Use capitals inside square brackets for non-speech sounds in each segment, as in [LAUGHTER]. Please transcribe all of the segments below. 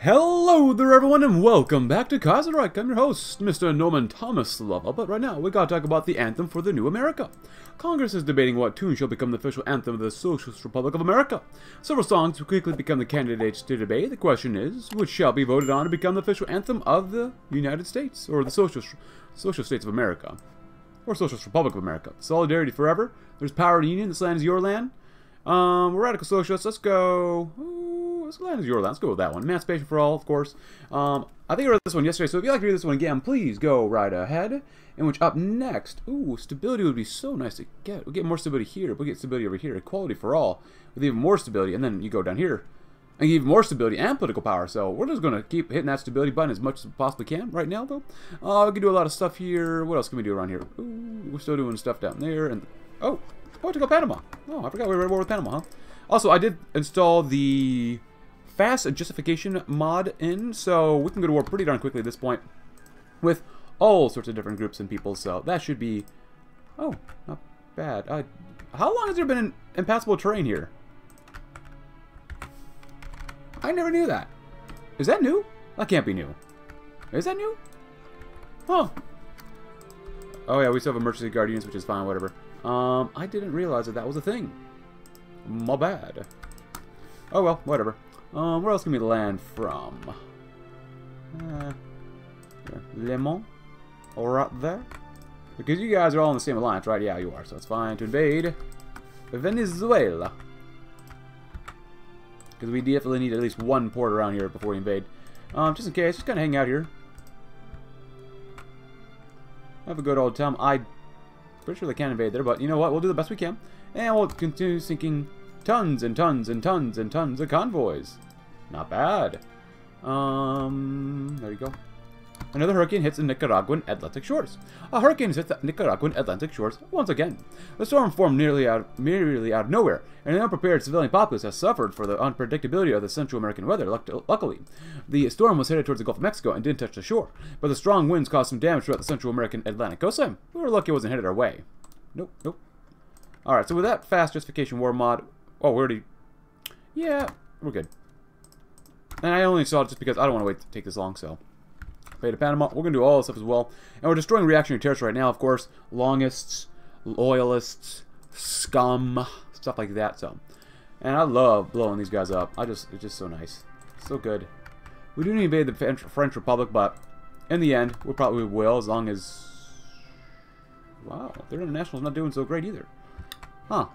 Hello there everyone and welcome back to Kaiserreich. I'm your host, Mr. Norman Thomas Lovell, but right now we gotta talk about the anthem for the new America. Congress is debating what tune shall become the official anthem of the Socialist Republic of America. Several songs will quickly become the candidates to debate. The question is, which shall be voted on to become the official anthem of the United States, or the Socialist, Social States of America, or Socialist Republic of America. Solidarity forever. There's power to union. This land is your land. Um, we're radical socialists. Let's go. Ooh, let's land. Let's go with that one. Emancipation for all, of course. Um, I think I read this one yesterday, so if you'd like to read this one again, please go right ahead. In which up next, ooh, stability would be so nice to get. We'll get more stability here. We'll get stability over here. Equality for all with even more stability, and then you go down here and even more stability and political power. So we're just going to keep hitting that stability button as much as we possibly can right now, though. Uh, we can do a lot of stuff here. What else can we do around here? Ooh, we're still doing stuff down there. And oh, oh, to go Panama. Oh, I forgot we were at war with Panama, huh? Also, I did install the fast justification mod in, so we can go to war pretty darn quickly at this point with all sorts of different groups and people. So that should be, oh, not bad. Uh, how long has there been an impassable terrain here? I never knew that. Is that new? That can't be new. Is that new? Huh. Oh yeah, we still have emergency guardians, which is fine, whatever. Um, I didn't realize that that was a thing. My bad. Oh well, whatever. Um, where else can we land from? Uh, Le Mans? All right there? Because you guys are all in the same alliance, right? Yeah, you are, so it's fine to invade Venezuela. Because we definitely need at least one port around here before we invade. Um, just in case, just kind of hang out here. Have a good old time. I pretty sure they can't invade there, but you know what? We'll do the best we can. And we'll continue sinking tons and tons and tons and tons of convoys. Not bad. Um, there you go. Another hurricane hits the Nicaraguan Atlantic shores. A hurricane hits the Nicaraguan Atlantic shores once again. The storm formed nearly out, nearly out of nowhere, and an unprepared civilian populace has suffered for the unpredictability of the Central American weather. Luckily, the storm was headed towards the Gulf of Mexico and didn't touch the shore, but the strong winds caused some damage throughout the Central American Atlantic coastline. We were lucky it wasn't headed our way. Nope, nope. Alright, so with that fast justification war mod... Oh, we already... Yeah, we're good. And I only saw it just because I don't want to wait to take this long, so... Bay Panama. We're going to do all this stuff as well. And we're destroying reactionary terrorists right now, of course. Longists, loyalists, scum, stuff like that. So, And I love blowing these guys up. I just, It's just so nice. So good. We do need to invade the French Republic, but in the end, we probably will, as long as... Wow, their international's not doing so great either. Huh.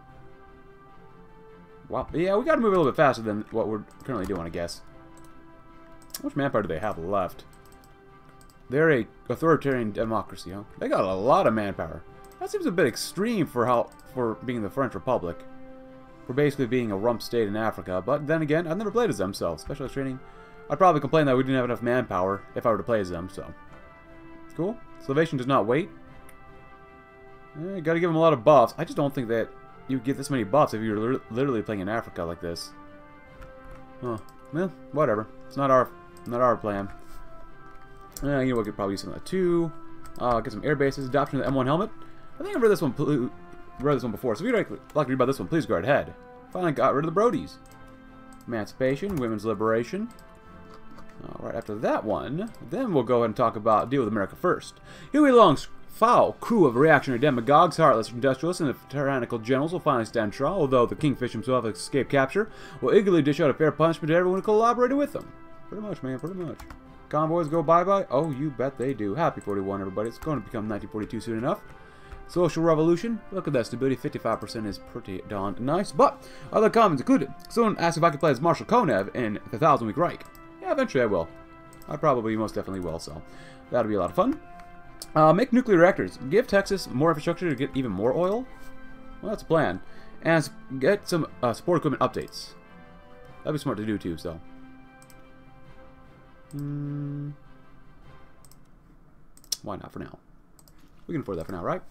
Wow. Yeah, we got to move a little bit faster than what we're currently doing, I guess. How much manpower do they have left? They're a authoritarian democracy, huh? They got a lot of manpower. That seems a bit extreme for how for being the French Republic. For basically being a rump state in Africa. But then again, I've never played as them, so specialist training. I'd probably complain that we didn't have enough manpower if I were to play as them, so. Cool. Salvation does not wait. Eh, gotta give them a lot of buffs. I just don't think that you get this many buffs if you were literally playing in Africa like this. Huh. Well, whatever. It's not our not our plan. Uh, you know, we could probably use some of that too. Uh, get some air bases. Adoption of the M1 helmet. I think I've read this one. Read this one before. So if you'd like, like to read about this one, please go ahead. Finally got rid of the Brodies. Emancipation, women's liberation. All right, after that one, then we'll go ahead and talk about deal with America first. Huey Long's foul crew of reactionary demagogues, heartless industrialists, and the tyrannical generals will finally stand trial, although the Kingfish himself escaped capture, will eagerly dish out a fair punishment to everyone who collaborated with them. Pretty much, man, pretty much. Convoys go bye-bye? Oh, you bet they do. Happy 41, everybody. It's going to become 1942 soon enough. Social Revolution. Look at that stability. 55% is pretty darn nice. But other comments included. Someone asked if I could play as Marshal Konev in the Thousand Week Reich. Yeah, eventually I will. I probably most definitely will, so that'll be a lot of fun. Uh, make nuclear reactors. Give Texas more infrastructure to get even more oil. Well, that's a plan. And get some uh, support equipment updates. That'd be smart to do too, so. Hmm. Why not for now? We can afford that for now, right?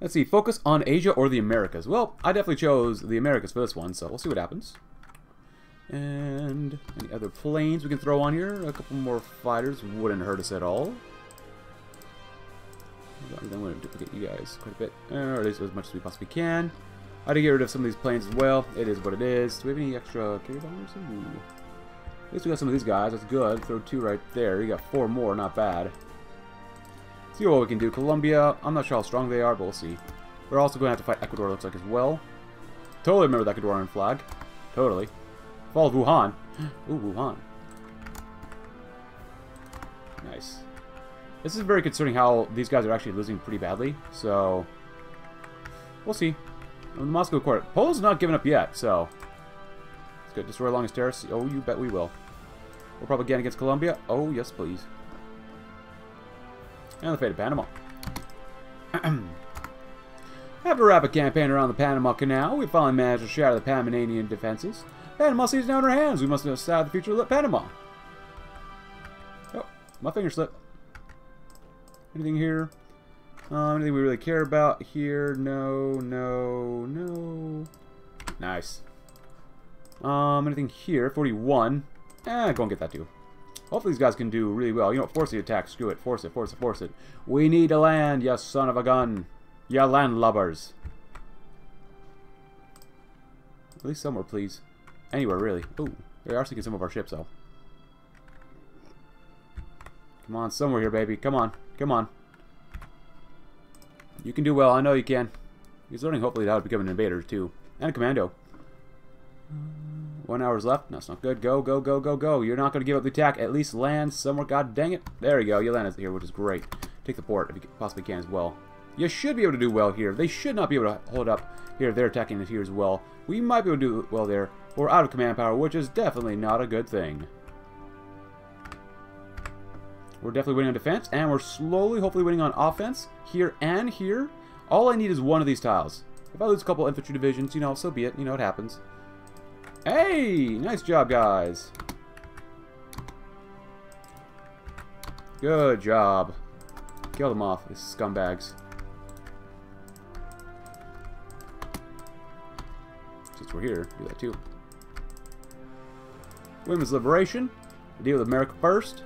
Let's see, focus on Asia or the Americas. Well, I definitely chose the Americas for this one, so we'll see what happens. And any other planes we can throw on here? A couple more fighters wouldn't hurt us at all. I'm going to duplicate you guys quite a bit, or at least as much as we possibly can. I to get rid of some of these planes as well. It is what it is. Do we have any extra carry bombers? Ooh. At least we got some of these guys. That's good. Throw two right there. You got four more. Not bad. See what we can do. Colombia, I'm not sure how strong they are, but we'll see. We're also going to have to fight Ecuador, looks like, as well. Totally remember the Ecuadorian flag. Totally. Fall of Wuhan. [GASPS] Ooh, Wuhan. Nice. This is very concerning how these guys are actually losing pretty badly, so... We'll see. The Moscow Court. Poland's not giving up yet, so... Let's go destroy along his terrace. Oh, you bet we will. We're probably getting against Colombia. Oh, yes, please. And the fate of Panama. [CLEARS THROAT] After a rapid campaign around the Panama Canal, we finally managed to shatter the Panamanian defenses. Panama sees now in our hands. We must decide the future of Panama. Oh, my finger slipped. Anything here? Um, anything we really care about here? No, no, no. Nice. Um, anything here? 41. Eh, go and get that too. Hopefully these guys can do really well. You know, force the attack. Screw it. Force it, force it, force it. We need to land, you son of a gun. Ya landlubbers. At least somewhere, please. Anywhere, really. Ooh, they are sinking some of our ships, though. Come on, somewhere here, baby. Come on. Come on. You can do well. I know you can. He's learning, hopefully, how to become an invader, too. And a commando. One hour's left. That's not good. Go, go, go, go, go. You're not going to give up the attack. At least land somewhere. God dang it. There you go. You landed here, which is great. Take the port if you possibly can as well. You should be able to do well here. They should not be able to hold up here. They're attacking it here as well. We might be able to do well there. We're out of command power, which is definitely not a good thing. We're definitely winning on defense, and we're slowly, hopefully, winning on offense here and here. All I need is one of these tiles. If I lose a couple infantry divisions, you know, so be it. You know, it happens. Hey! Nice job, guys. Good job. Kill them off, these scumbags. Since we're here, do that too. Women's liberation. Deal with America first.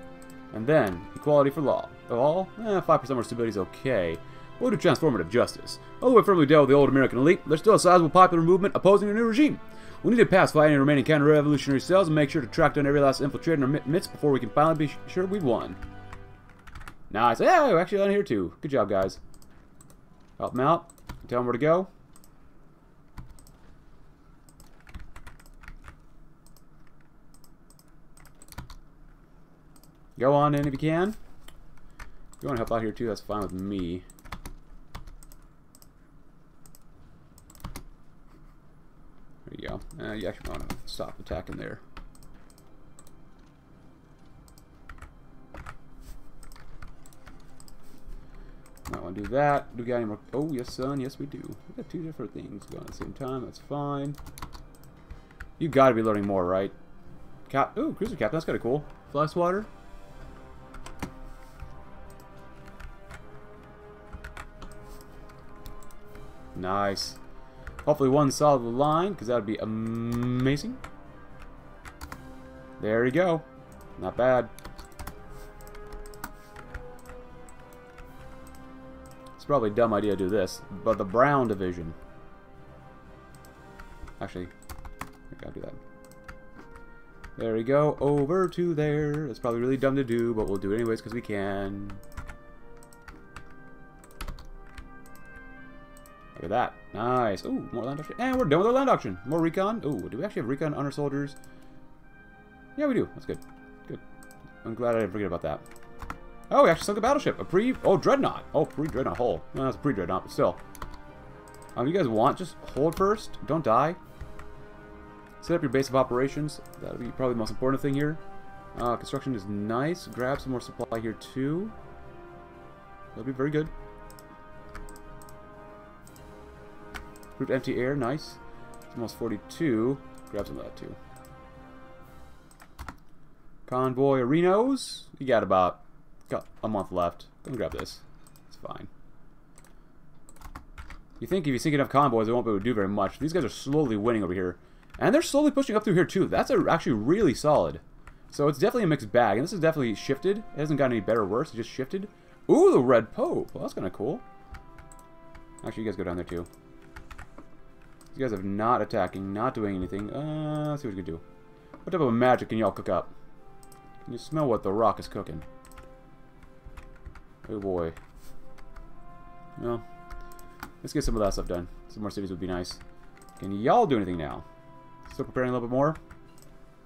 And then, equality for law. All, eh, 5% more stability is okay. We'll do transformative justice. Although we firmly dealt with the old American elite, there's still a sizable popular movement opposing the new regime. We need to pacify any remaining counter-revolutionary cells and make sure to track down every last infiltrator in our midst before we can finally be sure we've won. Nice. Yeah, we're actually on here too. Good job, guys. Help them out. Tell them where to go. Go on in if you can. If you want to help out here too, that's fine with me. There you go. Uh, you actually want to stop attacking there. Might want to do that. Do we got any more? Oh, yes, son. Yes, we do. We got two different things going at the same time. That's fine. You got to be learning more, right? Cap. Ooh, cruiser captain. That's kind of cool. Fly swatter. Nice. Hopefully one solid line, because that would be amazing. There you go. Not bad. It's probably a dumb idea to do this, but the Brown Division. Actually, I gotta do that. There we go, over to there. It's probably really dumb to do, but we'll do it anyways because we can. At that. Nice. Ooh, more land auction. And we're done with our land auction. More recon. Ooh, do we actually have recon on our soldiers? Yeah, we do. That's good. Good. I'm glad I didn't forget about that. Oh, we actually sunk a battleship. A pre... Oh, Dreadnought. Oh, pre-Dreadnought hull. No, that's pre-Dreadnought, but still. Um, you guys want, just hold first. Don't die. Set up your base of operations. That'll be probably the most important thing here. Uh, construction is nice. Grab some more supply here, too. That'll be very good. Empty air, nice. It's almost 42. Grab some of that too. Convoy Arenos. You got about got a month left. Go and grab this. It's fine. You think if you sink enough convoys, they won't be able to do very much. These guys are slowly winning over here. And they're slowly pushing up through here too. That's a, actually really solid. So it's definitely a mixed bag. And this is definitely shifted. It hasn't gotten any better or worse. It just shifted. Ooh, the Red Pope. Well, that's kind of cool. Actually, you guys go down there too. You guys have not attacking, not doing anything. Uh, let's see what we can do. What type of magic can y'all cook up? Can you smell what the rock is cooking? Oh boy. Well, let's get some of that stuff done. Some more cities would be nice. Can y'all do anything now? Still preparing a little bit more?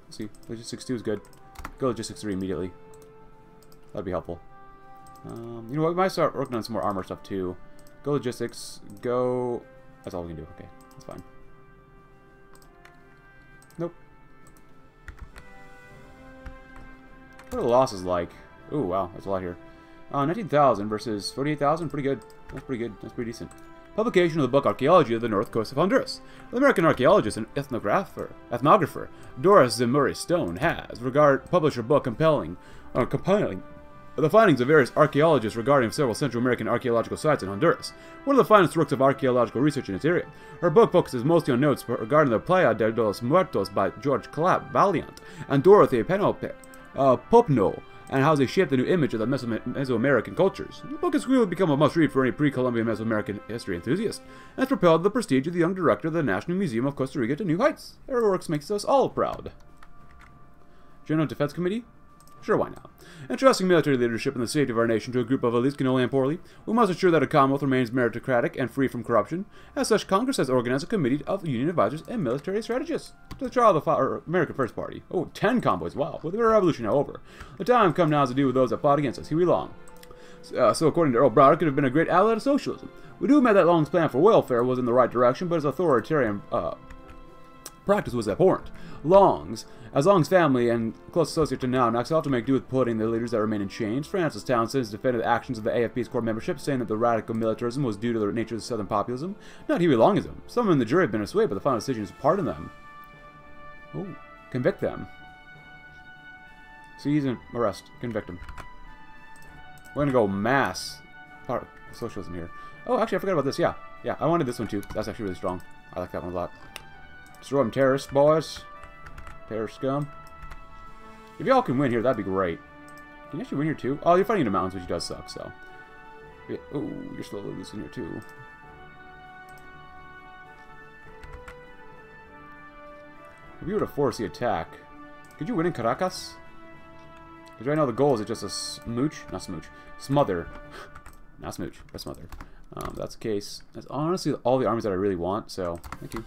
Let's see. Logistics 2 is good. Go Logistics 3 immediately. That'd be helpful. Um, you know what? We might start working on some more armor stuff too. Go Logistics. Go... That's all we can do. Okay. That's fine. Nope. What are the losses like? Ooh, wow. That's a lot here. Uh, 19,000 versus 48,000. Pretty good. That's pretty good. That's pretty decent. Publication of the book Archaeology of the North Coast of Honduras. The American archaeologist and ethnographer, ethnographer Doris Zemurray Stone has regard, published her book compelling, uh, compiling the findings of various archaeologists regarding several Central American archaeological sites in Honduras, one of the finest works of archaeological research in its area. Her book focuses mostly on notes regarding the Playa de los Muertos by George Clapp Vaillant and Dorothy Penelope uh, Popenoe, and how they shaped the new image of the Meso Mesoamerican cultures. The book has quickly become a must-read for any pre-Columbian Mesoamerican history enthusiast, and has propelled the prestige of the young director of the National Museum of Costa Rica to new heights. Her work makes us all proud. General Defense Committee? Sure, why not? Entrusting military leadership and the safety of our nation to a group of elites can only end poorly. We must ensure that a Commonwealth remains meritocratic and free from corruption. As such, Congress has organized a committee of Union advisors and military strategists to the trial of the American First Party. Oh, ten convoys, wow. With the revolution now over. The time come now to deal with those that fought against us. Huey Long. Uh, so according to Earl Browder, could have been a great ally to socialism. We do admit that Long's plan for welfare was in the right direction, but his authoritarian uh, practice was abhorrent. Long's as Long's family and close associate to Naonax have to make do with putting the leaders that remain in chains. Francis Townsend has defended the actions of the AFP's core membership, saying that the radical militarism was due to the nature of the Southern populism, not Huey Longism. Some in the jury have been swayed, but the final decision is to pardon them. Oh, convict them. Seize and arrest. Convict them. We're gonna go mass part socialism here. Oh, actually, I forgot about this. Yeah, yeah, I wanted this one too. That's actually really strong. I like that one a lot. Destroy them terrorists, boys. Pair scum. If y'all can win here, that'd be great. Can you actually win here too? Oh, you're fighting in the mountains, which does suck, so. oh, you're slowly losing here too. If you were to force the attack, could you win in Caracas? Because right now the goal is just a smooch, not smooch, smother, not smooch, but smother. Um, that's the case. That's honestly all the armies that I really want, so thank you.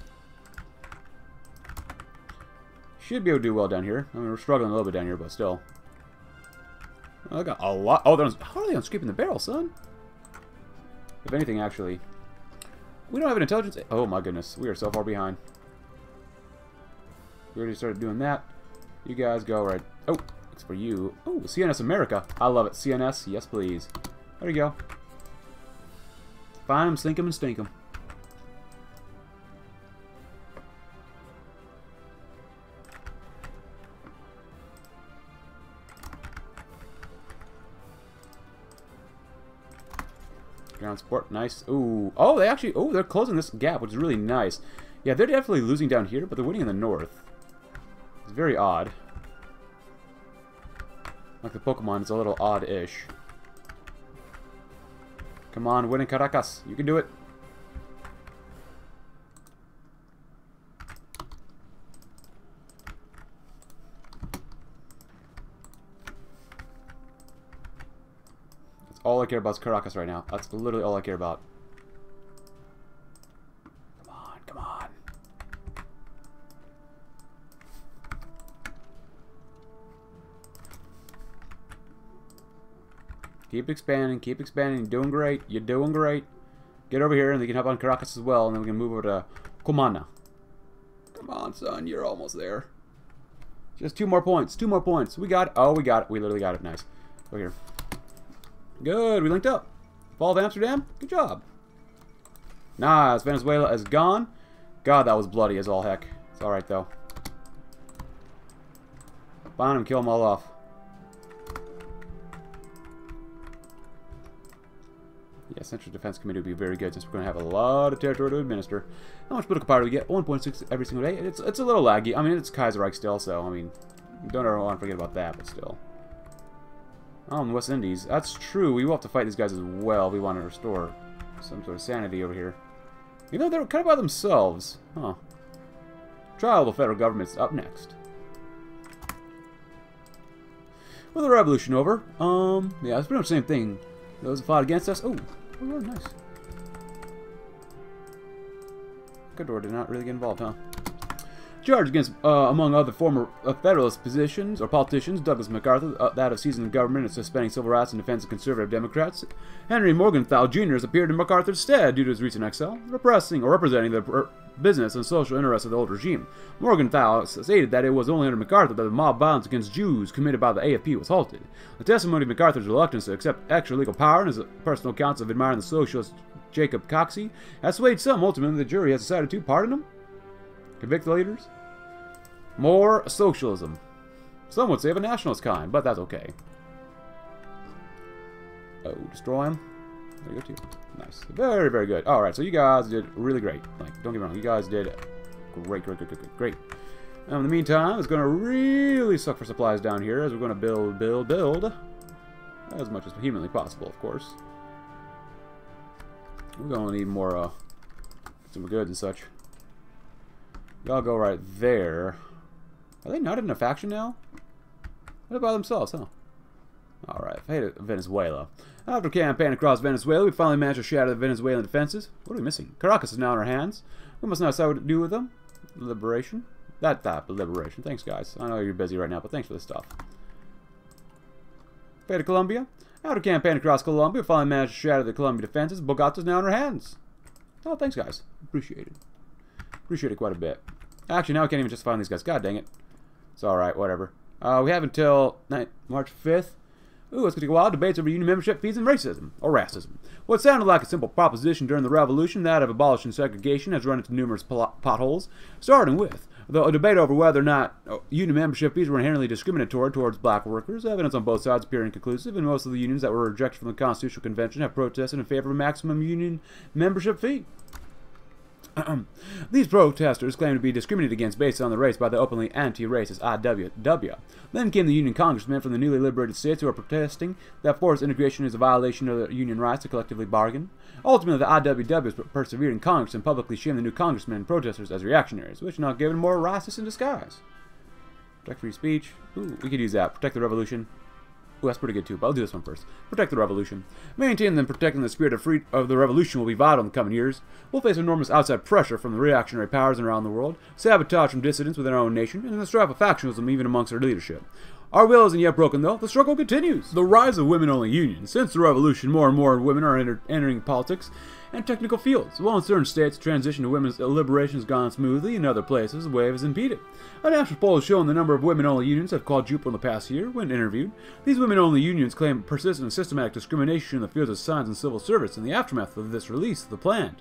Should be able to do well down here. I mean, we're struggling a little bit down here, but still. I got a lot. Oh, they're how are they unscraping the barrel, son? If anything, actually. We don't have an intelligence... Oh, my goodness. We are so far behind. We already started doing that. You guys go right... Oh, it's for you. Oh, CNS America. I love it. CNS, yes, please. There you go. Find them, sink them, and stink them. Ground support, nice. Ooh, oh, they actually, oh, they're closing this gap, which is really nice. Yeah, they're definitely losing down here, but they're winning in the north. It's very odd. Like the Pokemon, it's a little odd-ish. Come on, win in Caracas. You can do it. Care about is Caracas right now. That's literally all I care about. Come on, come on. Keep expanding, keep expanding. You're doing great. You're doing great. Get over here and they can help on Caracas as well, and then we can move over to Cumaná. Come on, son. You're almost there. Just two more points. Two more points. We got it. Oh, we got it. We literally got it. Nice. Over here. Good, we linked up. Fall of Amsterdam, good job. Nice, Venezuela is gone. God, that was bloody as all heck. It's alright, though. Find him, kill them all off. Yeah, Central Defense Committee would be very good since we're going to have a lot of territory to administer. How much political power do we get? 1.6 every single day. It's, it's a little laggy. I mean, it's Kaiserreich still, so, I mean, don't ever want to forget about that, but still. Oh, in the West Indies. That's true. We will have to fight these guys as well we want to restore some sort of sanity over here. You know, they're kind of by themselves. Huh. Trial of the federal government's up next. With the revolution over, um, yeah, it's pretty much the same thing. Those fought against us. Oh, oh nice. Ecuador did not really get involved, huh? Charged against, uh, among other former uh, Federalist positions or politicians, Douglas MacArthur, uh, that of seizing the government and suspending civil rights in defense of conservative Democrats. Henry Morgenthau Jr. has appeared in MacArthur's stead due to his recent exile, repressing or representing the business and social interests of the old regime. Morgenthau stated that it was only under MacArthur that the mob violence against Jews committed by the AFP was halted. The testimony of MacArthur's reluctance to accept extra legal power and his personal accounts of admiring the socialist Jacob Coxey has swayed some. Ultimately, the jury has decided to pardon him, convict the leaders, more socialism. Some would say of a nationalist kind, but that's okay. Oh, destroy him. There you go, too. Nice. Very, very good. Alright, so you guys did really great. Like, don't get me wrong, you guys did great, great, great, great, great. Now, in the meantime, it's going to really suck for supplies down here as we're going to build, build, build. As much as humanly possible, of course. We're going to need more, uh, some goods and such. Y'all go right there. Are they not in a faction now? They're by themselves, huh? Alright, fate Venezuela. After campaign across Venezuela, we finally managed to shatter the Venezuelan defenses. What are we missing? Caracas is now in our hands. We must now decide what to do with them. Liberation. That of liberation. Thanks, guys. I know you're busy right now, but thanks for this stuff. Fate of Colombia. After campaign across Colombia, we finally managed to shatter the Colombian defenses. Bogota is now in our hands. Oh, thanks, guys. Appreciate it. Appreciate it quite a bit. Actually, now I can't even justify these guys. God dang it. It's alright, whatever. Uh, we have until night, March 5th. Ooh, it's going to take a while. Debates over union membership fees and racism, or racism. What sounded like a simple proposition during the Revolution, that of abolishing segregation, has run into numerous potholes, starting with the debate over whether or not uh, union membership fees were inherently discriminatory towards black workers. Evidence on both sides appear inconclusive, and most of the unions that were rejected from the Constitutional Convention have protested in favor of a maximum union membership fee. These protesters claim to be discriminated against based on their race by the openly anti-racist IWW. Then came the union congressmen from the newly liberated states who are protesting that forced integration is a violation of the union rights to collectively bargain. Ultimately, the IWW persevered in Congress and publicly shamed the new congressmen and protesters as reactionaries, which not given more racist in disguise. Protect free speech. Ooh, we could use that. Protect the revolution. Ooh, that's pretty good too, but I'll do this one first. Protect the revolution. Maintaining and protecting the spirit of, free of the revolution will be vital in the coming years. We'll face enormous outside pressure from the reactionary powers around the world, sabotage from dissidents within our own nation, and the strife of factionalism even amongst our leadership. Our will isn't yet broken, though. The struggle continues. The rise of women-only unions. Since the revolution, more and more women are enter entering politics, and technical fields. While in certain states, transition to women's liberation has gone smoothly, in other places, the wave is impeded. A national poll has shown the number of women-only unions have quadrupled in the past year. When interviewed, these women-only unions claim persistent and systematic discrimination in the fields of science and civil service in the aftermath of this release of the plan.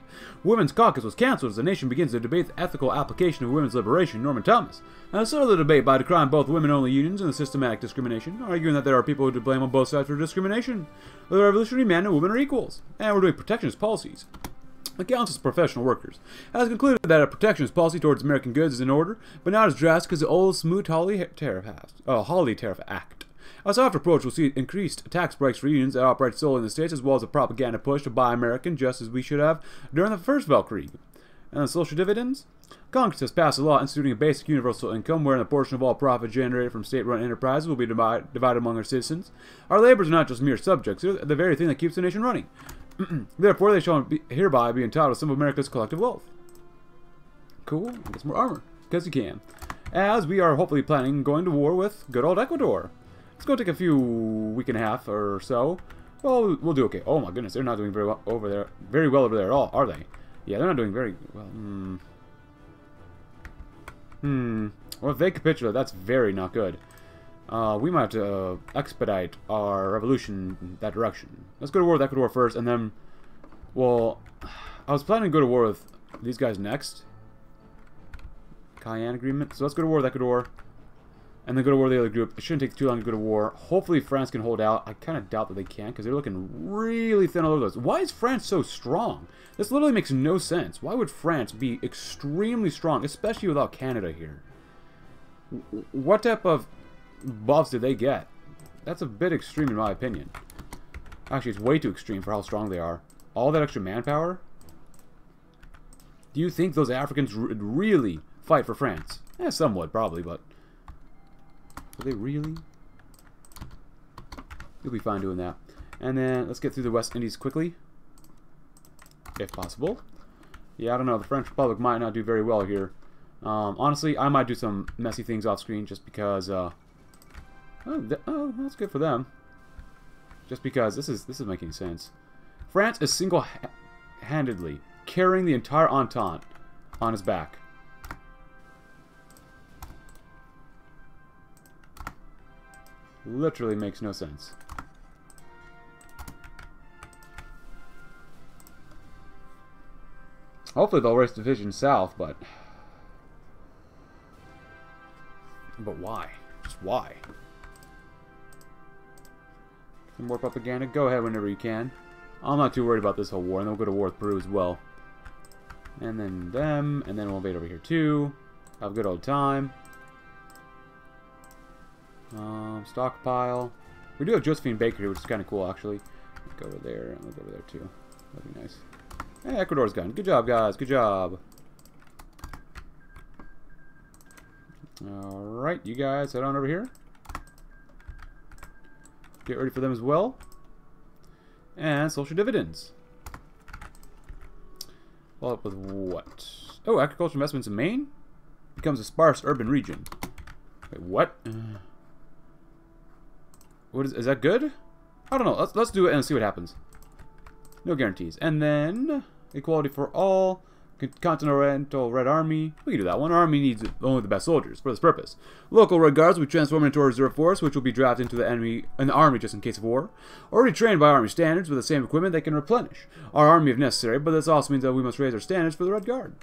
Women's Caucus was cancelled as the nation begins to debate the ethical application of women's liberation. Norman Thomas has started the debate by decrying both women-only unions and the systematic discrimination, arguing that there are people to blame on both sides for discrimination. The revolutionary men and women are equals, and we're doing protectionist policies. The Council of Professional Workers has concluded that a protectionist policy towards American goods is in order, but not as drastic as the old Smoot-Hawley Tariff, uh, Tariff Act. A soft approach will see increased tax breaks for unions that operate solely in the States, as well as a propaganda push to buy American, just as we should have during the first Weltkrieg. And the social dividends? Congress has passed a law instituting a basic universal income wherein a portion of all profit generated from state-run enterprises will be divide, divided among our citizens. Our labors are not just mere subjects, they're the very thing that keeps the nation running. Therefore, they shall be, hereby be entitled to some of America's collective wealth. Cool. Get some more armor. Because you can. As we are hopefully planning going to war with good old Ecuador. It's going to take a few week and a half or so. Well, we'll do okay. Oh my goodness, they're not doing very well over there. Very well over there at all, are they? Yeah, they're not doing very well. Hmm. Hmm. Well, if they capitulate, that's very not good. Uh, we might uh, expedite our revolution that direction. Let's go to war with Ecuador first, and then... Well, I was planning to go to war with these guys next. Cayenne Agreement. So let's go to war with Ecuador. And then go to war with the other group. It shouldn't take too long to go to war. Hopefully France can hold out. I kind of doubt that they can, because they're looking really thin all over those. Why is France so strong? This literally makes no sense. Why would France be extremely strong, especially without Canada here? What type of buffs did they get? That's a bit extreme in my opinion. Actually, it's way too extreme for how strong they are. All that extra manpower? Do you think those Africans would really fight for France? Eh, somewhat, probably, but... Will they really? You'll be fine doing that. And then, let's get through the West Indies quickly. If possible. Yeah, I don't know. The French Republic might not do very well here. Um, honestly, I might do some messy things off screen just because, uh... Oh, th oh that's good for them. Just because this is this is making sense. France is single-handedly carrying the entire Entente on his back. Literally makes no sense. Hopefully they'll race Division South, but... But why? Just why? Some more propaganda? Go ahead whenever you can. I'm not too worried about this whole war, and then we'll go to war with Peru as well. And then them, and then we'll invade over here too. Have a good old time. Um, stockpile. We do have Josephine Baker here, which is kind of cool, actually. Go over there, and go over there too. That'd be nice. Hey, Ecuador's gone. Good job, guys. Good job. Alright, you guys head on over here. Get ready for them as well. And social dividends. Follow up with what? Oh, agricultural investments in Maine? Becomes a sparse urban region. Wait, what? Uh, what is, is that good? I don't know. Let's, let's do it and see what happens. No guarantees. And then... Equality for all. Continental Red Army. We can do that one. Our army needs only the best soldiers for this purpose. Local Red Guards will be transformed into a reserve force, which will be drafted into the enemy an army just in case of war. Already trained by army standards with the same equipment they can replenish our army if necessary, but this also means that we must raise our standards for the Red Guards.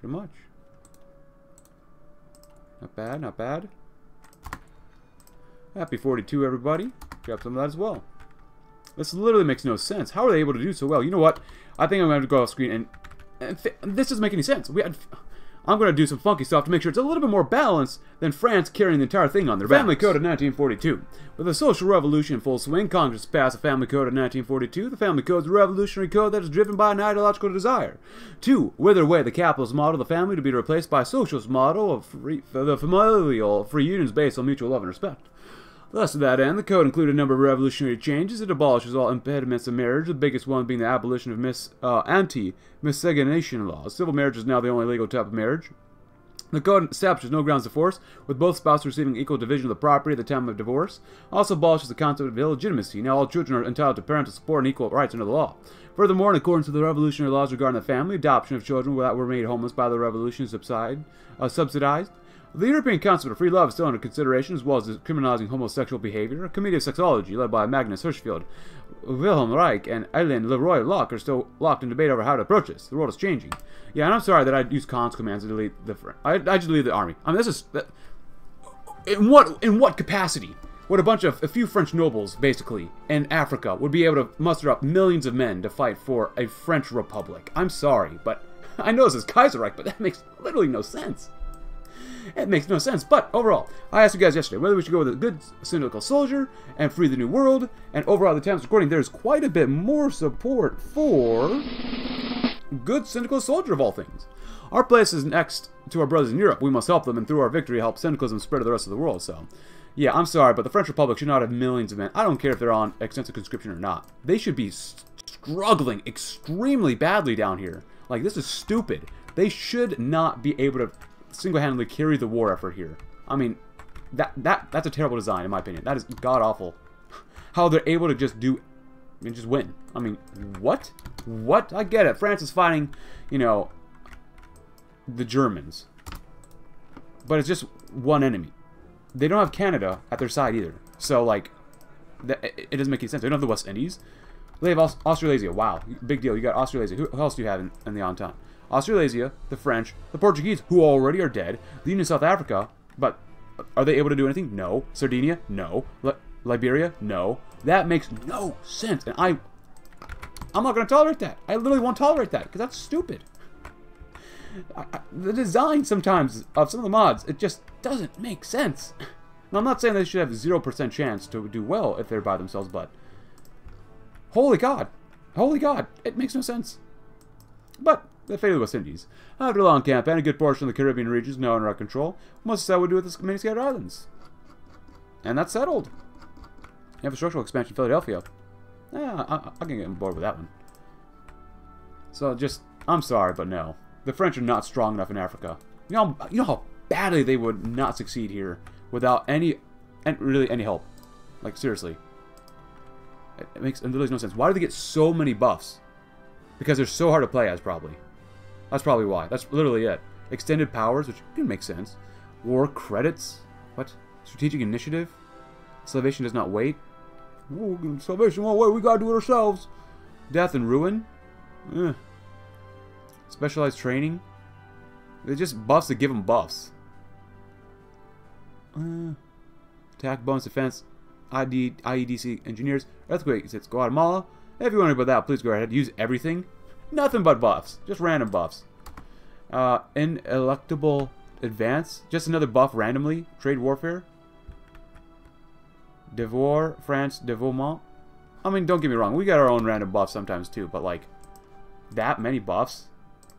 Pretty much. Not bad, not bad. Happy 42, everybody. Grab some of that as well. This literally makes no sense. How are they able to do so well? You know what? I think I'm going to go off screen and, and this doesn't make any sense. We had, I'm going to do some funky stuff to make sure it's a little bit more balanced than France carrying the entire thing on their Family Code of 1942. With the social revolution in full swing, Congress passed the Family Code of 1942. The Family Code is a revolutionary code that is driven by an ideological desire to wither away the capitalist model of the family to be replaced by a socialist model of free, the familial free unions based on mutual love and respect. Thus, to that end, the code included a number of revolutionary changes. It abolishes all impediments of marriage, the biggest one being the abolition of mis, uh, anti-miscegenation laws. Civil marriage is now the only legal type of marriage. The code establishes no grounds of divorce, with both spouses receiving equal division of the property at the time of divorce. Also abolishes the concept of illegitimacy. Now all children are entitled to parental support and equal rights under the law. Furthermore, in accordance with the revolutionary laws regarding the family, adoption of children that were made homeless by the revolution subside, uh, subsidized. The European Concept of Free Love is still under consideration, as well as criminalizing homosexual behavior. A committee of sexology, led by Magnus Hirschfeld, Wilhelm Reich, and Alain Leroy Locke, are still locked in debate over how to approach this. The world is changing. Yeah, and I'm sorry that I use cons commands to delete the. I, I just delete the army. I mean, this is. In what in what capacity would a bunch of a few French nobles, basically, in Africa, would be able to muster up millions of men to fight for a French republic? I'm sorry, but [LAUGHS] I know this is Kaiserreich, but that makes literally no sense. It makes no sense. But overall, I asked you guys yesterday whether we should go with a good cynical soldier and free the new world. And overall, the time's recording, there's quite a bit more support for good cynical soldier of all things. Our place is next to our brothers in Europe. We must help them, and through our victory, help syndicalism spread to the rest of the world. So, yeah, I'm sorry, but the French Republic should not have millions of men. I don't care if they're on extensive conscription or not. They should be struggling extremely badly down here. Like, this is stupid. They should not be able to single-handedly carry the war effort here. I mean, that that that's a terrible design in my opinion. That is god awful. [LAUGHS] How they're able to just do, mean, just win. I mean, what? What? I get it. France is fighting, you know, the Germans, but it's just one enemy. They don't have Canada at their side either. So like, that, it doesn't make any sense. They don't have the West Indies. They have Australasia. Wow, big deal. You got Australasia. Who, who else do you have in, in the Entente? Australasia, the French, the Portuguese, who already are dead, the Union of South Africa, but are they able to do anything? No. Sardinia? No. Li Liberia? No. That makes no sense, and I, I'm not going to tolerate that. I literally won't tolerate that, because that's stupid. I, I, the design sometimes of some of the mods, it just doesn't make sense. Now, I'm not saying they should have 0% chance to do well if they're by themselves, but holy god. Holy god. It makes no sense. But the fate of the West Indies. After a long campaign, a good portion of the Caribbean regions now under our control. We must decide what to do with the many scattered islands. And that's settled. Infrastructural expansion Philadelphia. Yeah, I, I can get on board with that one. So just, I'm sorry, but no. The French are not strong enough in Africa. You know, you know how badly they would not succeed here without any, and really any help. Like seriously, it, it makes literally no sense. Why do they get so many buffs? Because they're so hard to play as, probably. That's probably why. That's literally it. Extended powers, which can make sense. War credits. What? Strategic initiative. Salvation does not wait. Ooh, salvation won't wait. We gotta do it ourselves. Death and ruin. Eh. Specialized training. They're just buffs that give them buffs. Uh, attack, bonus, defense, ID, IEDC engineers, earthquake, it's Guatemala. If you're wondering about that, please go ahead. Use everything. Nothing but buffs. Just random buffs. Uh, ineluctable advance. Just another buff randomly. Trade warfare. Devoir, France, Devourment. I mean, don't get me wrong. We got our own random buffs sometimes too, but like that many buffs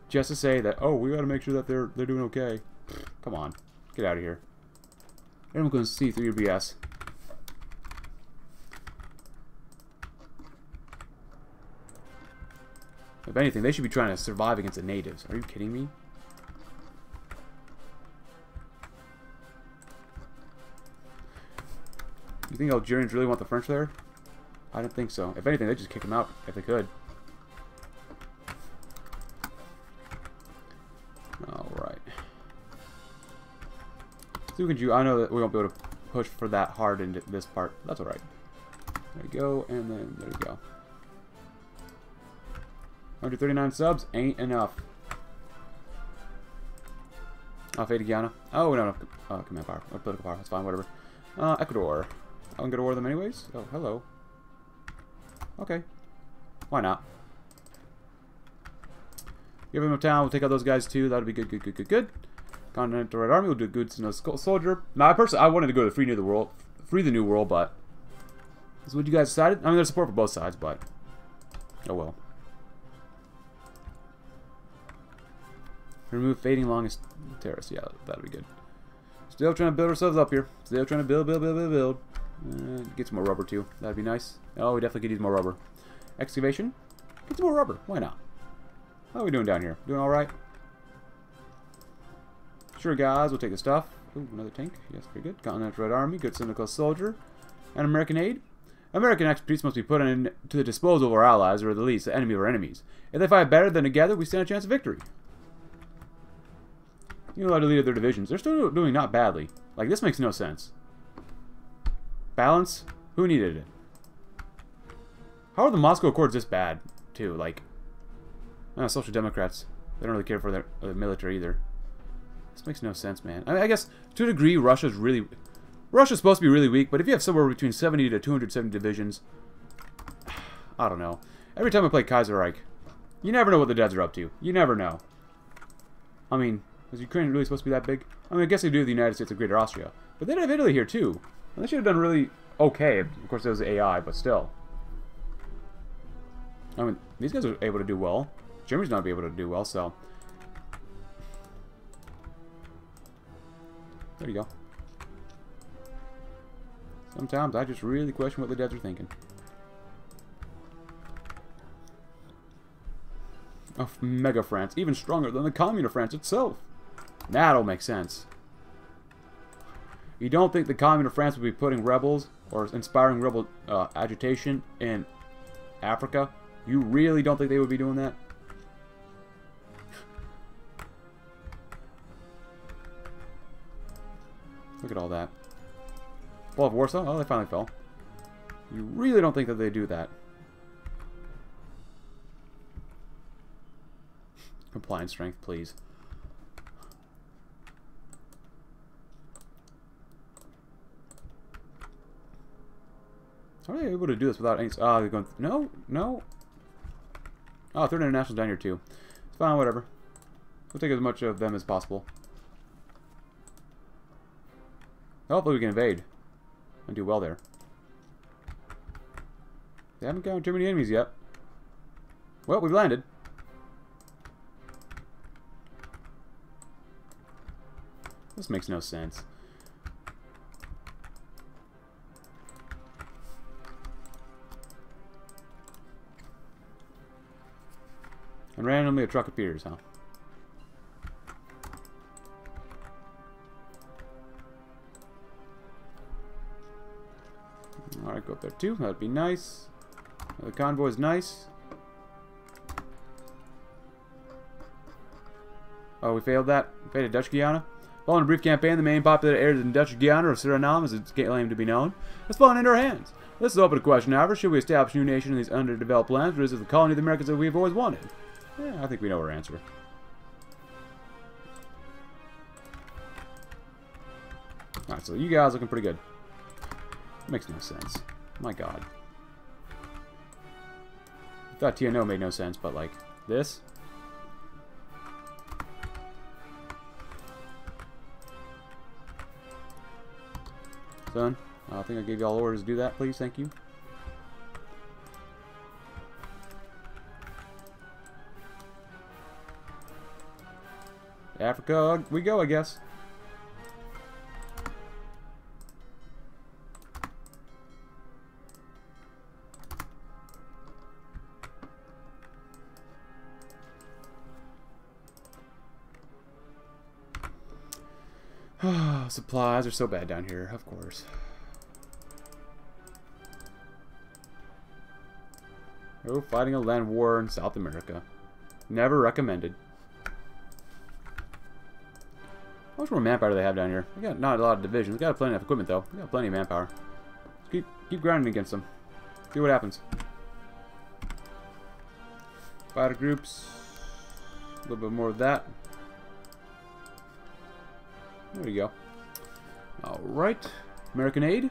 just to say that oh, we got to make sure that they're they're doing okay. Come on, get out of here. Going to see through your BS. If anything, they should be trying to survive against the natives. Are you kidding me? You think Algerians really want the French there? I don't think so. If anything, they'd just kick them out if they could. Alright. So can you I know that we won't be able to push for that hard into this part. That's alright. There you go, and then there you go. 139 subs ain't enough. Oh, Fade Guyana. Oh, don't have uh, command power. Or political power. That's fine, whatever. Uh, Ecuador. I can go to war with them anyways? Oh, hello. Okay. Why not? Give him a town. We'll take out those guys too. That'll be good, good, good, good, good. Continental Red Army will do good to no soldier. Now, I personally, I wanted to go to Free New the World, Free the New World, but this is what you guys decided. I mean, there's support for both sides, but oh well. Remove fading longest terrace. Yeah, that'll be good. Still trying to build ourselves up here. Still trying to build, build, build, build, build. Uh, get some more rubber too. That'd be nice. Oh, we definitely could use more rubber. Excavation. Get some more rubber. Why not? How are we doing down here? Doing all right? Sure, guys. We'll take the stuff. Ooh, another tank. Yes, pretty good. Continental Red Army. Good Cynical Soldier. And American aid. American expertise must be put in to the disposal of our allies, or at least the enemy of our enemies. If they fight better than together, we stand a chance of victory. You know to lead their divisions. They're still doing not badly. Like, this makes no sense. Balance? Who needed it? How are the Moscow Accords this bad, too? Like, uh, Social Democrats. They don't really care for their, their military either. This makes no sense, man. I, mean, I guess, to a degree, Russia's really... Russia's supposed to be really weak, but if you have somewhere between 70 to 270 divisions... [SIGHS] I don't know. Every time I play Kaiserreich, you never know what the Deads are up to. You never know. I mean, is Ukraine really supposed to be that big? I mean, I guess they do the United States of Greater Austria. But they have Italy here, too. And they should have done really okay. Of course, it was AI, but still. I mean, these guys are able to do well. Germany's not be able to do well, so... There you go. Sometimes I just really question what the devs are thinking. Of Mega France, even stronger than the Commune of France itself. That'll make sense. You don't think the Commune of France would be putting rebels or inspiring rebel uh, agitation in Africa? You really don't think they would be doing that? Look at all that. Fall of Warsaw? Oh, they finally fell. You really don't think that they do that? Compliance strength, please. Are they able to do this without any... Ah, oh, they're going... No, no. Oh, Third International's down here, too. It's fine, whatever. We'll take as much of them as possible. Hopefully we can invade. And do well there. They haven't got too many enemies yet. Well, we've landed. This makes no sense. And randomly a truck appears, huh? Alright, go up there too. That'd be nice. The convoy's nice. Oh, we failed that. We failed Dutch Guiana. Following a brief campaign, the main populated areas in Dutch Guiana, or Suriname, as it's claimed to be known, has fallen into our hands. This is open to question, however. Should we establish a new nation in these underdeveloped lands, or is it the colony of the Americans that we've always wanted? Yeah, I think we know our answer. Alright, so you guys looking pretty good. Makes no sense. My god. I thought TNO made no sense, but like, this? Son, I think I gave you all orders to do that, please. Thank you. Africa, we go, I guess. [SIGHS] Supplies are so bad down here, of course. Oh, fighting a land war in South America. Never recommended. Much more manpower do they have down here? We got not a lot of divisions. We got plenty of equipment though. We got plenty of manpower. Let's keep keep grinding against them. See what happens. Fighter groups. A little bit more of that. There you go. Alright. American aid?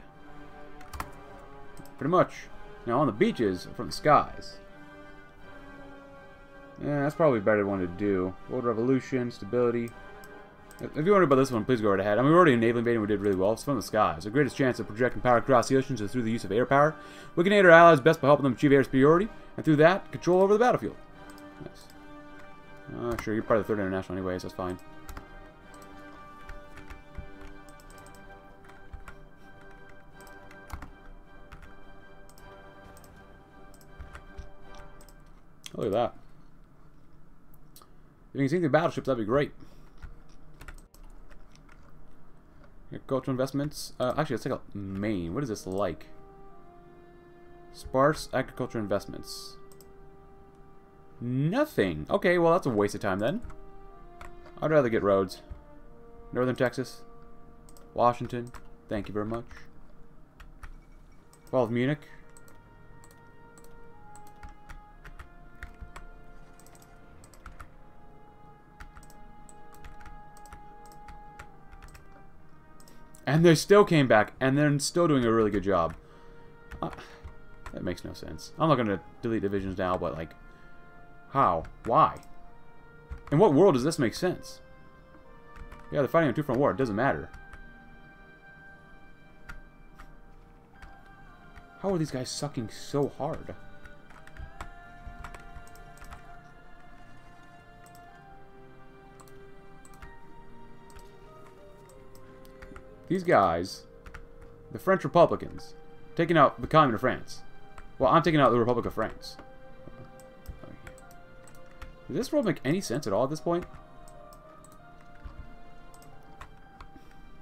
Pretty much. Now on the beaches, from the skies. Yeah, that's probably a better one to do. World Revolution, stability. If you wonder about this one, please go right ahead. I mean, we're already in naval invading, we did really well. It's from the skies. The greatest chance of projecting power across the oceans is through the use of air power. We can aid our allies best by helping them achieve air superiority, and through that, control over the battlefield. Nice. Uh, sure, you're part of the 3rd International anyways, that's fine. Look at that. If you can sink the battleships, that'd be great. Agricultural investments. Uh, actually, let's take out Maine. What is this like? Sparse agriculture investments. Nothing. Okay, well, that's a waste of time then. I'd rather get roads. Northern Texas. Washington. Thank you very much. Fall of Munich. And they still came back, and they're still doing a really good job. Uh, that makes no sense. I'm not going to delete divisions now, but, like, how? Why? In what world does this make sense? Yeah, they're fighting a two-front war. It doesn't matter. How are these guys sucking so hard? These guys, the French Republicans, taking out the Commune of France. Well, I'm taking out the Republic of France. Does this world make any sense at all at this point?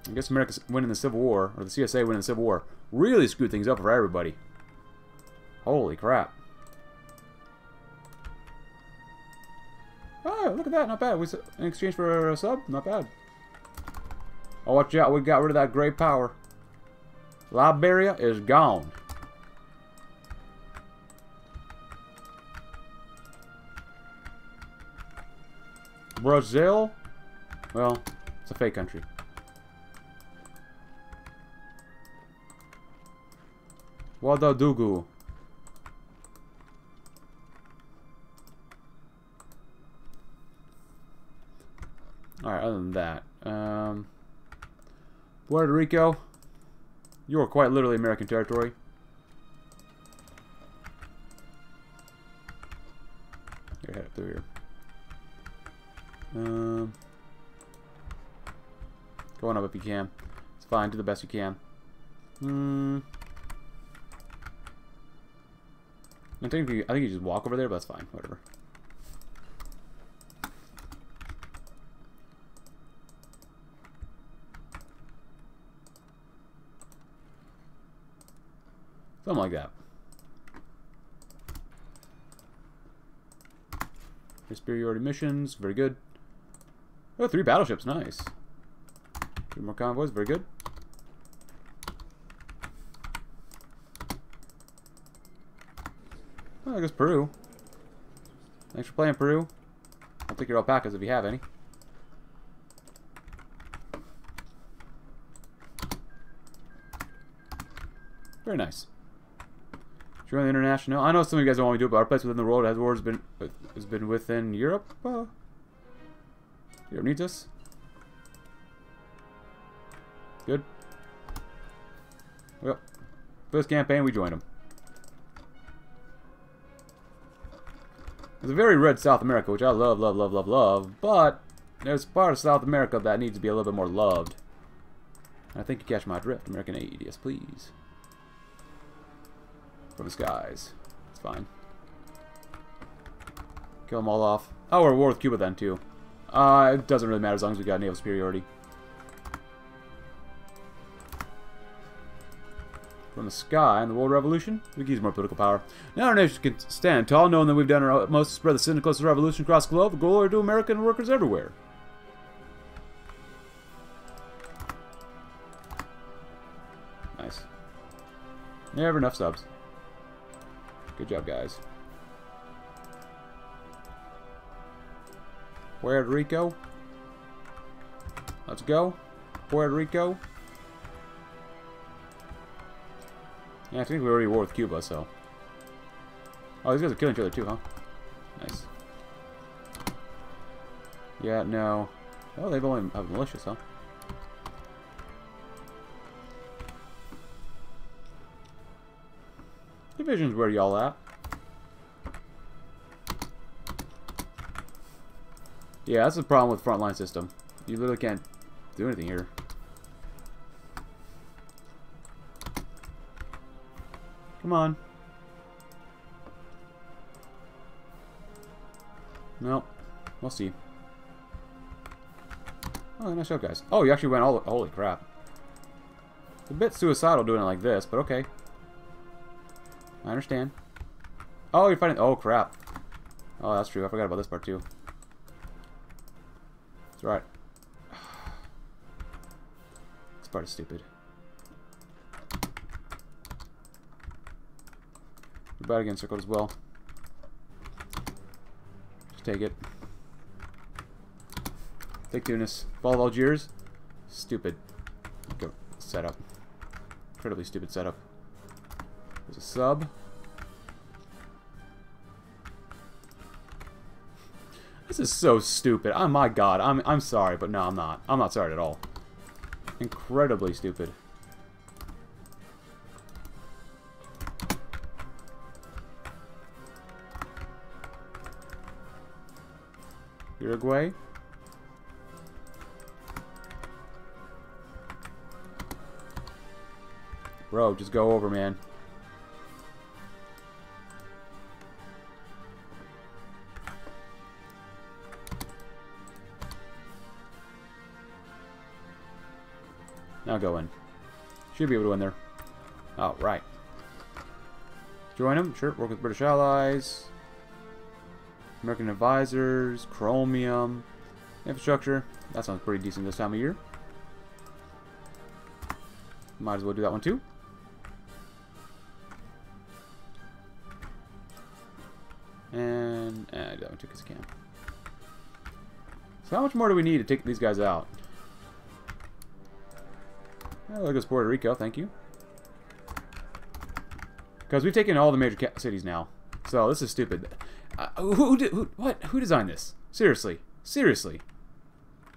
I guess America's winning the Civil War, or the CSA winning the Civil War, really screwed things up for everybody. Holy crap. Oh, look at that, not bad. We, in exchange for a sub, not bad. Oh, watch out. We got rid of that great power. Liberia is gone. Brazil? Well, it's a fake country. Ouagadougou. Alright, other than that. Um... Puerto Rico, you are quite literally American territory. Here, head up through here. Um, Going up if you can. It's fine. Do the best you can. Hmm. I think you, I think you just walk over there, but that's fine. Whatever. Something like that. Superiority missions, very good. Oh, three battleships, nice. Three more convoys, very good. Oh, I guess Peru. Thanks for playing, Peru. I'll take your alpacas if you have any. Very nice. Join the international. I know some of you guys don't want me to do it, but our place within the world has wars been has been within Europe. Uh, Europe needs us. Good. Well, first campaign, we joined them. There's a very red South America, which I love, love, love, love, love, but there's part of South America that needs to be a little bit more loved. I think you catch my drift. American AEDS, please. From the skies. It's fine. Kill them all off. Oh, we're at war with Cuba then, too. Uh, it doesn't really matter as long as we got naval superiority. From the sky in the world revolution, we can use more political power. Now our nation can stand tall, knowing that we've done our utmost to spread the syndicalist revolution across the globe. Glory to American workers everywhere. Nice. Never enough subs. Good job, guys. Puerto Rico. Let's go. Puerto Rico. Yeah, I think we already war with Cuba, so. Oh, these guys are killing each other too, huh? Nice. Yeah, no. Oh, they've only oh, have militias, huh? Division's where y'all at. Yeah, that's the problem with frontline system. You literally can't do anything here. Come on. Nope. We'll see. Oh, nice job, guys. Oh, you actually went all... Holy crap. It's a bit suicidal doing it like this, but okay. I understand. Oh, you're fighting... Oh, crap. Oh, that's true. I forgot about this part, too. That's right. [SIGHS] This part is stupid. About to get encircled as well. Just take it. Take Tunis. Fall of Algiers. Stupid. Go setup. Incredibly stupid setup. A sub. This is so stupid. Oh my god. I'm I'm sorry, but no, I'm not. I'm not sorry at all. Incredibly stupid. Uruguay. Bro, just go over, man. Now go in. Should be able to win there. Oh, right. Join them. Sure. Work with British allies. American advisors. Chromium. Infrastructure. That sounds pretty decent this time of year. Might as well do that one too. And, do that one too because I can. So how much more do we need to take these guys out? Oh, there goes Puerto Rico, thank you. Because we've taken all the major cities now. So this is stupid. Uh, who, who, who, what? Who designed this? Seriously. Seriously.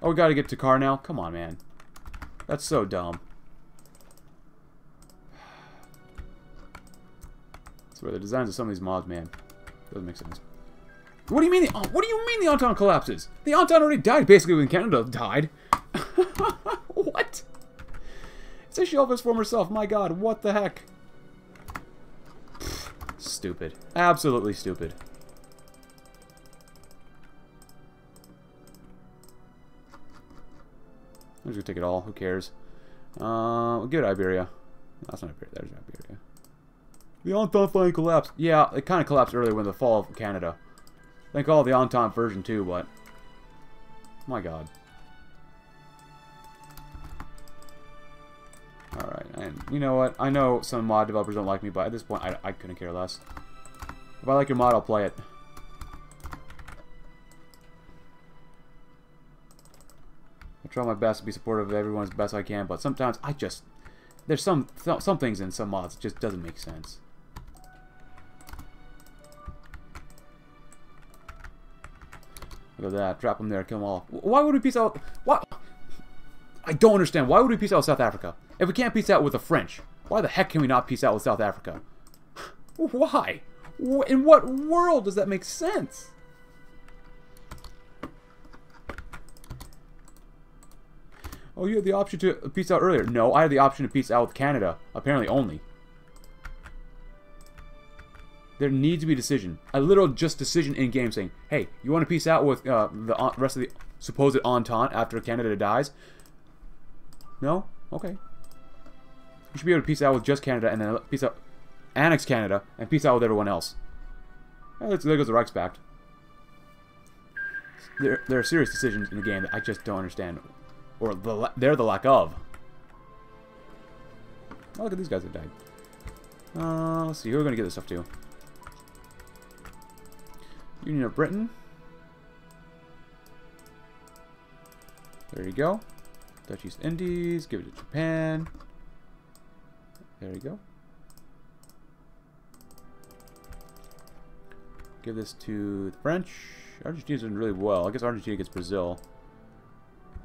Oh, we gotta get to car now? Come on, man. That's so dumb. That's where the designs of some of these mods, man. Doesn't make sense. What do you mean the, what do you mean the Entente collapses? The Entente already died basically when Canada died. [LAUGHS] what? It's a shell of his former self. My god, what the heck? Pfft, stupid. Absolutely stupid. I'm just gonna take it all. Who cares? Uh, we'll give it Iberia. That's not Iberia. There's Iberia. The Entente finally collapsed. Yeah, it kind of collapsed earlier when the fall of Canada. They call it the Entente version too, but... My god. You know what? I know some mod developers don't like me, but at this point, I, I couldn't care less. If I like your mod, I'll play it. I try my best to be supportive of everyone as best I can, but sometimes I just... There's some some things in some mods that just doesn't make sense. Look at that. Trap them there. Kill them all. Why would we peace out? What? I don't understand. Why would we peace out with South Africa? If we can't peace out with the French, why the heck can we not peace out with South Africa? [LAUGHS] Why? In what world does that make sense? Oh, you had the option to peace out earlier. No, I had the option to peace out with Canada. Apparently only. There needs to be a decision. A literal just decision in game saying, hey, you want to peace out with uh, the rest of the supposed Entente after Canada dies? No? Okay. You should be able to peace out with just Canada and then peace out, annex Canada, and peace out with everyone else. There goes the Reichspakt. There, there are serious decisions in the game that I just don't understand. Or the, they're the lack of. Oh, look at these guys that died. Uh, let's see, who are we going to get this stuff to? Union of Britain. There you go. Dutch East Indies. Give it to Japan. There you go. Give this to the French. Argentina's doing really well. I guess Argentina gets Brazil.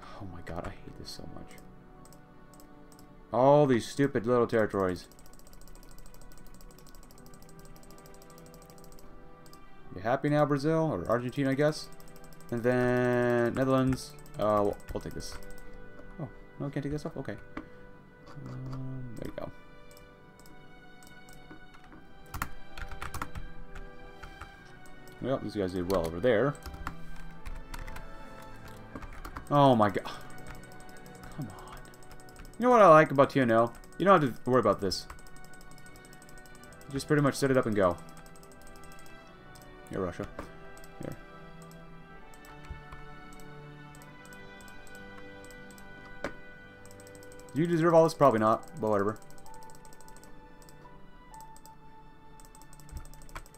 Oh my god, I hate this so much. All these stupid little territories. You happy now, Brazil? Or Argentina, I guess? And then Netherlands. Uh, we'll, we'll take this. No, can't take this off? Okay. Um, there you go. Well, these guys did well over there. Oh my god. Come on. You know what I like about TNL? You don't have to worry about this. just pretty much set it up and go. Here, Russia. You deserve all this? Probably not, but whatever.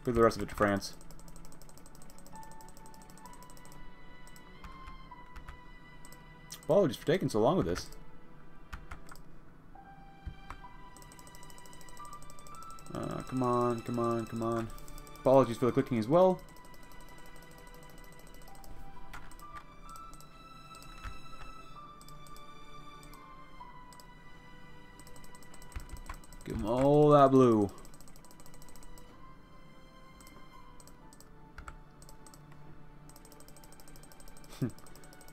Give the rest of it to France. Apologies for taking so long with this. Uh, come on, come on, come on. Apologies for the clicking as well. Give them all that blue. [LAUGHS]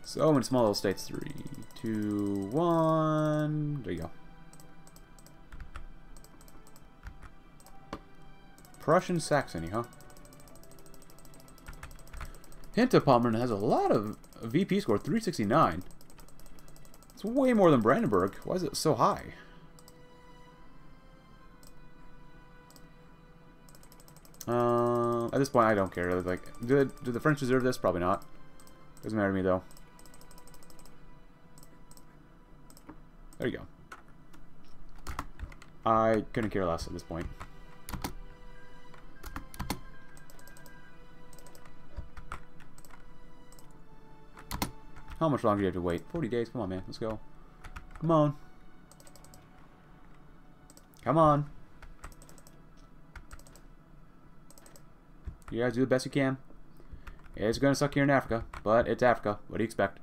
so in small little states. Three, two, one. There you go. Prussian Saxony, huh? Hinterpommern has a lot of VP score, 369. It's way more than Brandenburg. Why is it so high? At this point, I don't care. Like, do, do the French deserve this? Probably not. Doesn't matter to me, though. There you go. I couldn't care less at this point. How much longer do you have to wait? 40 days? Come on, man. Let's go. Come on. Come on. You guys do the best you can. It's going to suck here in Africa, but it's Africa. What do you expect?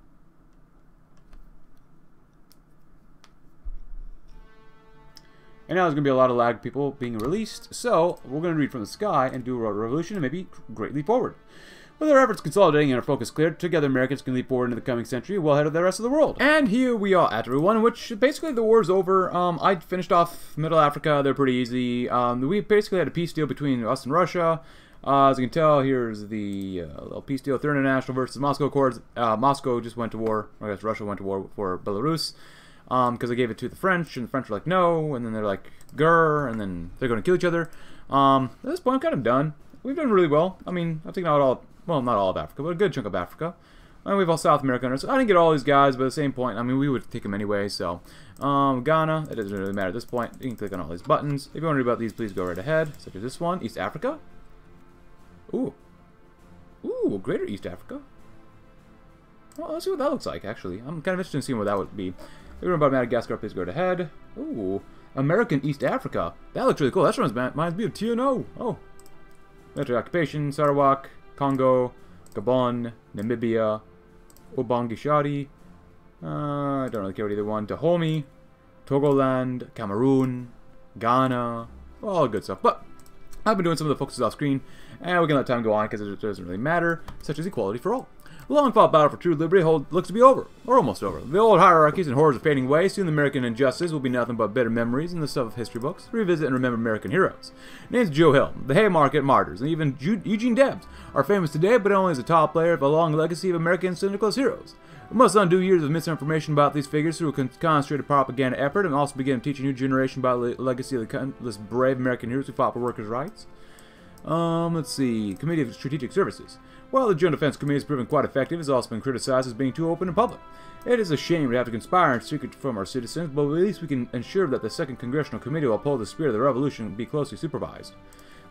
And now there's going to be a lot of lag people being released, so we're going to read from the sky and do a revolution and maybe greatly forward. With our efforts consolidating and our focus clear, together Americans can leap forward into the coming century well ahead of the rest of the world. And here we are at everyone, which basically the war's over. Um, I finished off Middle Africa, they're pretty easy. Um, we basically had a peace deal between us and Russia. Uh, as you can tell, here's the uh, little peace deal, Third International versus Moscow Accords. Uh, Moscow just went to war, I guess Russia went to war for Belarus, because um, they gave it to the French, and the French were like, no, and then they're like, grr, and then they're going to kill each other. Um, at this point, I'm kind of done. We've done really well. I mean, I've taken out all well, not all of Africa, but a good chunk of Africa. And we have all South America under, so I didn't get all these guys, but at the same point, I mean, we would take them anyway, so. Um, Ghana, it doesn't really matter at this point. You can click on all these buttons. If you want to read about these, please go right ahead, such as this one, East Africa. Ooh. Ooh, Greater East Africa. Well, let's see what that looks like, actually. I'm kind of interested in seeing what that would be. Want about Madagascar, please go right ahead. Ooh, American East Africa. That looks really cool. That reminds me of TNO. Oh. Military occupation, Sarawak, Congo, Gabon, Namibia, Ubangi-Shari, uh, I don't really care what either one, Dahomey, Togoland, Cameroon, Ghana, all good stuff. But I've been doing some of the focuses off screen, and we can let time go on because it doesn't really matter, such as equality for all. The long-fought battle for true liberty hold, looks to be over, or almost over. The old hierarchies and horrors are fading away. Soon the American injustice will be nothing but bitter memories and the stuff of history books. Revisit and remember American heroes. Names Joe Hill, the Haymarket Martyrs, and even Eugene Debs are famous today, but only as a top player of a long legacy of American syndicalist heroes. We must undo years of misinformation about these figures through a concentrated propaganda effort and also begin to teach a new generation about the legacy of the countless brave American heroes who fought for workers' rights. Um, let's see. Committee of Strategic Services. While the Joint Defense Committee has proven quite effective, it has also been criticized as being too open in public. It is a shame to have to conspire in secret from our citizens, but at least we can ensure that the Second Congressional Committee will uphold the spirit of the revolution and be closely supervised.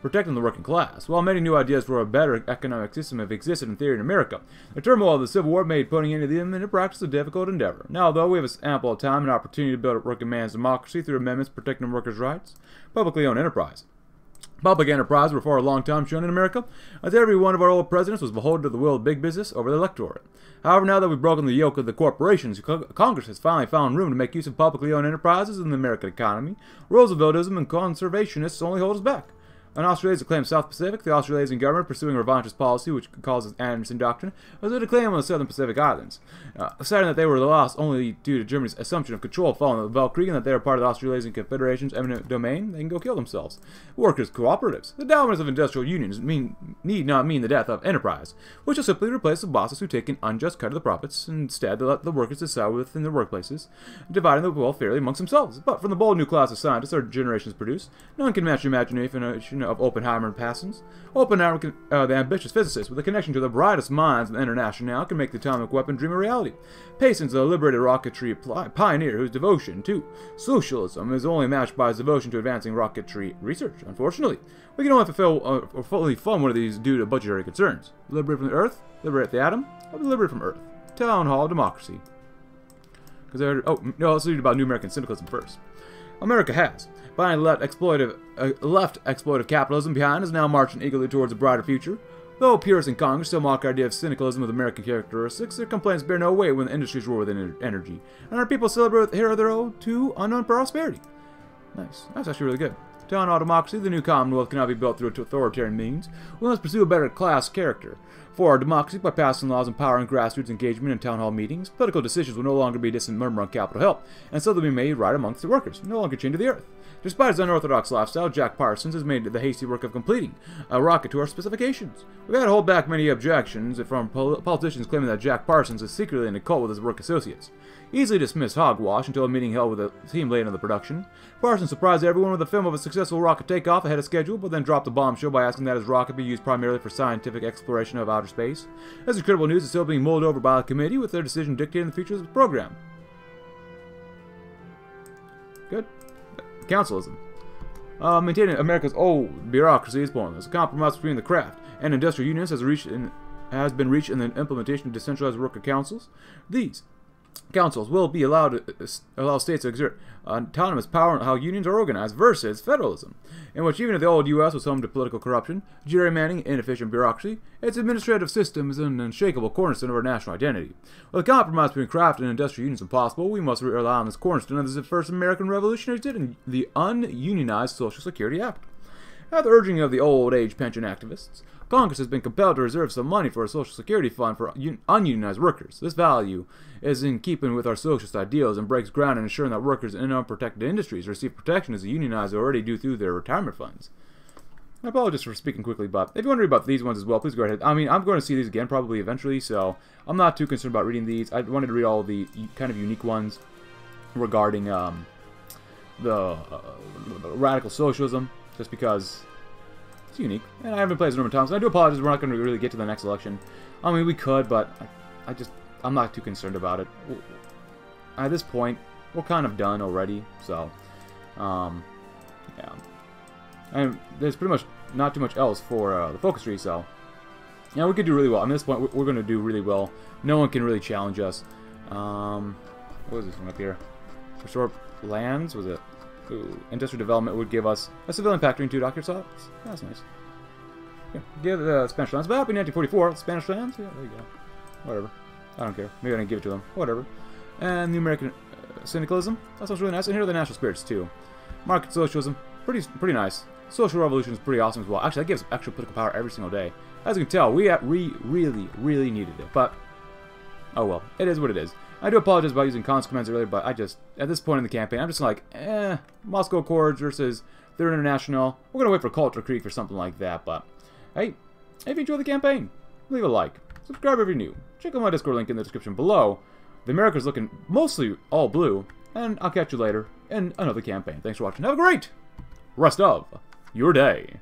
Protecting the working class. While many new ideas for a better economic system have existed in theory in America, the turmoil of the Civil War made putting any of them into practice a difficult endeavor. Now, though we have ample time and opportunity to build a working man's democracy through amendments protecting workers' rights, publicly owned enterprise, Public enterprise were for a long time shown in America, as every one of our old presidents was beholden to the will of big business over the electorate. However, now that we've broken the yoke of the corporations, Congress has finally found room to make use of publicly owned enterprises in the American economy. Rooseveltism and conservationists only hold us back. On Australia's claim South Pacific, the Australasian government pursuing a revanchist policy, which calls it Anderson Doctrine, was a claim on the Southern Pacific Islands, uh, citing that they were lost only due to Germany's assumption of control following the Weltkrieg and that they are part of the Australasian Confederation's eminent domain. They can go kill themselves. Workers' cooperatives. The dominance of industrial unions mean, need not mean the death of enterprise, which will simply replace the bosses who take an unjust cut of the profits. Instead, they let the workers decide within their workplaces, dividing the wealth fairly amongst themselves. But from the bold new class of scientists our generations produce, none can match the imagination of Oppenheimer and Parsons. Oppenheimer, uh, the ambitious physicist with a connection to the brightest minds in the International, can make the atomic weapon dream a reality. Parsons, the liberated rocketry pioneer whose devotion to socialism is only matched by his devotion to advancing rocketry research. Unfortunately, we can only fulfill uh, or fully fund one of these due to budgetary concerns. Liberate from the Earth, liberate the atom, or liberate from Earth. Town Hall Democracy. Because oh no, let's read about New American syndicalism first. America has, finally left exploitive, uh, left exploitive capitalism behind, is now marching eagerly towards a brighter future. Though purists in Congress still mock our idea of syndicalism with American characteristics, their complaints bear no weight when the industries roar with energy, and our people celebrate the hero their own to unknown prosperity. Nice. That's actually really good. To our democracy, the new Commonwealth cannot be built through authoritarian means. We must pursue a better class character. For our democracy, by passing laws empowering grassroots engagement in town hall meetings, political decisions will no longer be a distant murmur on Capitol Hill, and so they'll be made right amongst the workers, no longer chained to the earth. Despite his unorthodox lifestyle, Jack Parsons has made the hasty work of completing a rocket to our specifications. We've had to hold back many objections from pol politicians claiming that Jack Parsons is secretly in a cult with his work associates. Easily dismissed hogwash until a meeting held with the team late in the production. Parsons surprised everyone with a film of a successful rocket takeoff ahead of schedule, but then dropped the bombshell by asking that his rocket be used primarily for scientific exploration of outer space. This incredible news is still being mulled over by the committee, with their decision dictating the future of the program. Good. Councilism. Uh, maintaining America's old bureaucracy is pointless. A compromise between the craft and industrial unions has reached in, has been reached in the implementation of decentralized worker councils. These councils will be allowed to uh, allow states to exert autonomous power on how unions are organized versus federalism, in which even if the old U.S. was home to political corruption, gerrymandering, and inefficient bureaucracy, its administrative system is an unshakable cornerstone of our national identity. With a compromise between craft and industrial unions impossible, we must rely on this cornerstone as the first American revolutionaries did in the Ununionized Social Security Act. At the urging of the old age pension activists, Congress has been compelled to reserve some money for a Social Security fund for un ununionized workers. This value is in keeping with our socialist ideals and breaks ground in ensuring that workers in unprotected industries receive protection as the unionized already do through their retirement funds. I apologize for speaking quickly, but if you want to read about these ones as well, please go ahead. I mean, I'm going to see these again probably eventually, so I'm not too concerned about reading these. I wanted to read all the kind of unique ones regarding um, the uh, radical socialism, just because it's unique. And I haven't played as of times. I do apologize, we're not going to really get to the next election. I mean, we could, but I, I just, I'm not too concerned about it. At this point, we're kind of done already, so, um, yeah. And there's pretty much not too much else for uh, the focus tree, so yeah, we could do really well. I mean, at this point, we're going to do really well. No one can really challenge us. Um, what was this one up here? Restore lands? Was it? Ooh, industrial development would give us a civilian factory in two doctor slots. That's nice. Yeah, give the uh, Spanish lands. But in 1944, Spanish lands. Yeah, there you go. Whatever. I don't care. Maybe I didn't give it to them. Whatever. And the American uh, syndicalism. That sounds really nice. And here are the national spirits too. Market socialism. Pretty, pretty nice. Social revolution is pretty awesome as well. Actually, that gives extra political power every single day. As you can tell, we, we really, really needed it. But, oh well. It is what it is. I do apologize about using cons commands earlier, but I just, at this point in the campaign, I'm just like, eh, Moscow Accords versus Third International. We're going to wait for Culture Creek or something like that, but, hey, if you enjoy the campaign, leave a like, subscribe if you're new, check out my Discord link in the description below. The America's looking mostly all blue, and I'll catch you later in another campaign. Thanks for watching. Have a great rest of your day.